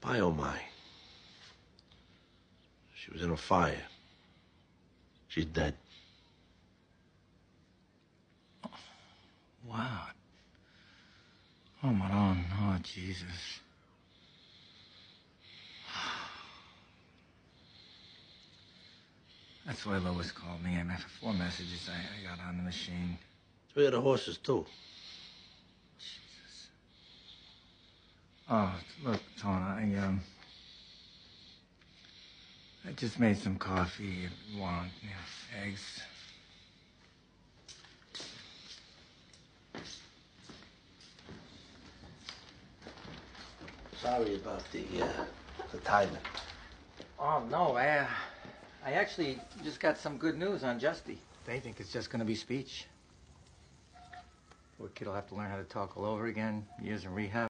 Pie-O-My. She was in a fire. She's dead. Wow. Oh, Maron. Oh, Jesus. That's why Lois called me. And after four messages, I, I got on the machine. Three of the horses, too. Jesus. Oh, look, Tona, I, um... I just made some coffee. If you want, you know, eggs. Sorry about the, uh, the timing. Oh, no, I, uh, I actually just got some good news on Justy. They think it's just gonna be speech. Poor kid'll have to learn how to talk all over again, years in rehab.